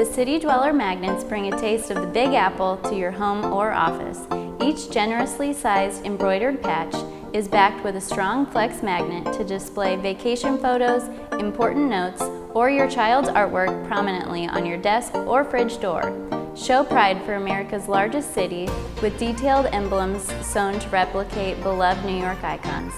The CityDweller magnets bring a taste of the Big Apple to your home or office. Each generously sized embroidered patch is backed with a strong flex magnet to display vacation photos, important notes, or your child's artwork prominently on your desk or fridge door. Show pride for America's largest city with detailed emblems sewn to replicate beloved New York icons.